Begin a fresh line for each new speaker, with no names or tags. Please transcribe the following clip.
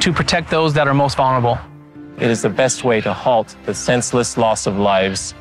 to protect those that are most vulnerable.
It is the best way to halt the senseless loss of lives